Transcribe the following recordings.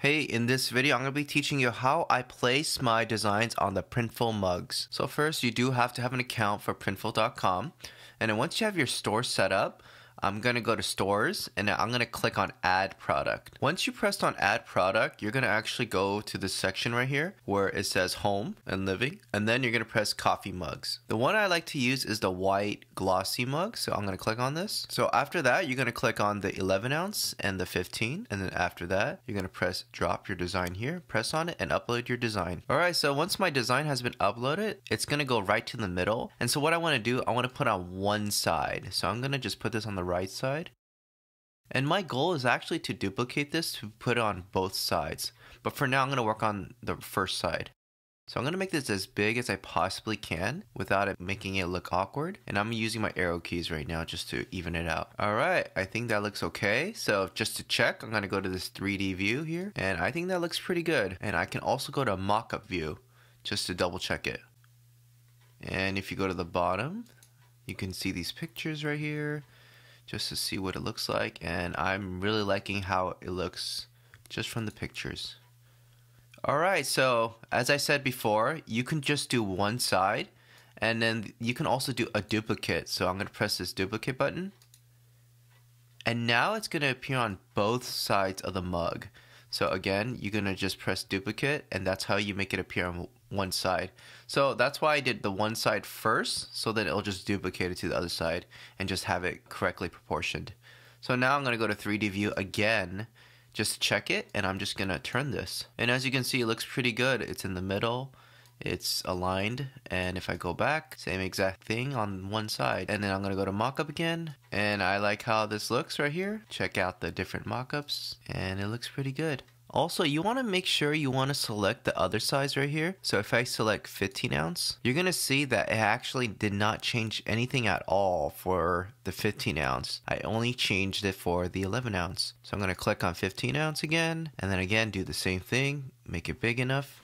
Hey, in this video, I'm going to be teaching you how I place my designs on the Printful mugs. So first, you do have to have an account for Printful.com. And then once you have your store set up, I'm going to go to stores and I'm going to click on add product. Once you press on add product, you're going to actually go to this section right here where it says home and living. And then you're going to press coffee mugs. The one I like to use is the white glossy mug. So I'm going to click on this. So after that, you're going to click on the 11 ounce and the 15. And then after that, you're going to press drop your design here, press on it and upload your design. All right. So once my design has been uploaded, it's going to go right to the middle. And so what I want to do, I want to put on one side. So I'm going to just put this on the right side. And my goal is actually to duplicate this to put on both sides. But for now, I'm going to work on the first side. So I'm going to make this as big as I possibly can without it making it look awkward. And I'm using my arrow keys right now just to even it out. All right, I think that looks okay. So just to check, I'm going to go to this 3D view here. And I think that looks pretty good. And I can also go to mockup view just to double check it. And if you go to the bottom, you can see these pictures right here just to see what it looks like and I'm really liking how it looks just from the pictures. Alright, so as I said before, you can just do one side and then you can also do a duplicate. So I'm going to press this duplicate button and now it's going to appear on both sides of the mug. So again, you're going to just press duplicate and that's how you make it appear on one side. So that's why I did the one side first so that it'll just duplicate it to the other side and just have it correctly proportioned. So now I'm going to go to 3D view again just check it and I'm just going to turn this. And as you can see it looks pretty good. It's in the middle. It's aligned and if I go back, same exact thing on one side. And then I'm to go to mockup again and I like how this looks right here. Check out the different mockups and it looks pretty good. Also, you want to make sure you want to select the other size right here. So if I select 15 ounce, you're going to see that it actually did not change anything at all for the 15 ounce. I only changed it for the 11 ounce. So I'm going to click on 15 ounce again, and then again do the same thing, make it big enough.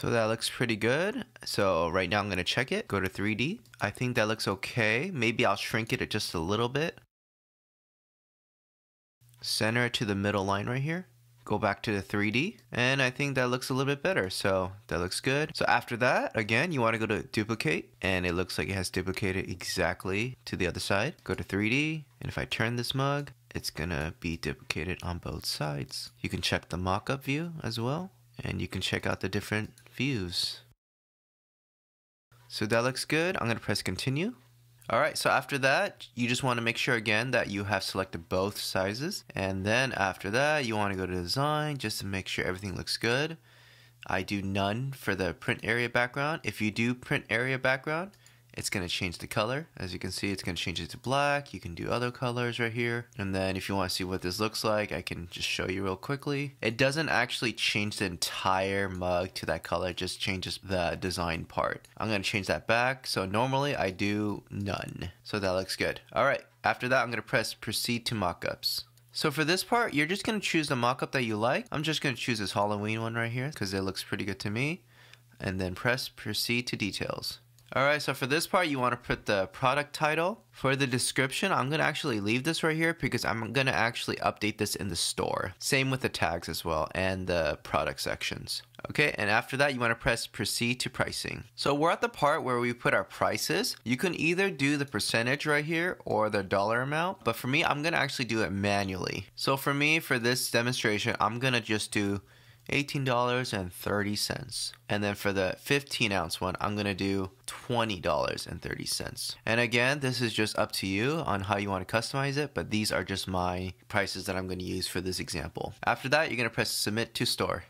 So that looks pretty good. So right now I'm to check it, go to 3D. I think that looks okay. Maybe I'll shrink it just a little bit. Center it to the middle line right here. Go back to the 3D and I think that looks a little bit better. So that looks good. So after that again you want to go to duplicate and it looks like it has duplicated exactly to the other side. Go to 3D and if I turn this mug it's gonna be duplicated on both sides. You can check the mock-up view as well and you can check out the different views so that looks good I'm gonna press continue all right, so after that, you just want to make sure again that you have selected both sizes. And then after that, you want to go to design just to make sure everything looks good. I do none for the print area background. If you do print area background, it's going to change the color. As you can see, it's going to change it to black. You can do other colors right here. And then if you want to see what this looks like, I can just show you real quickly. It doesn't actually change the entire mug to that color, it just changes the design part. I'm going to change that back. So normally I do none. So that looks good. All right. After that, I'm going to press proceed to mockups. So for this part, you're just going to choose the mockup that you like. I'm just going to choose this Halloween one right here because it looks pretty good to me. And then press proceed to details. Alright, so for this part, you want to put the product title. For the description, I'm going to actually leave this right here because I'm going to actually update this in the store. Same with the tags as well and the product sections. Okay, and after that, you want to press proceed to pricing. So we're at the part where we put our prices. You can either do the percentage right here or the dollar amount, but for me, I'm going to actually do it manually. So for me, for this demonstration, I'm going to just do $18.30. And then for the 15 ounce one, I'm to do $20.30. And again, this is just up to you on how you want to customize it, but these are just my prices that I'm to use for this example. After that, you're to press submit to store.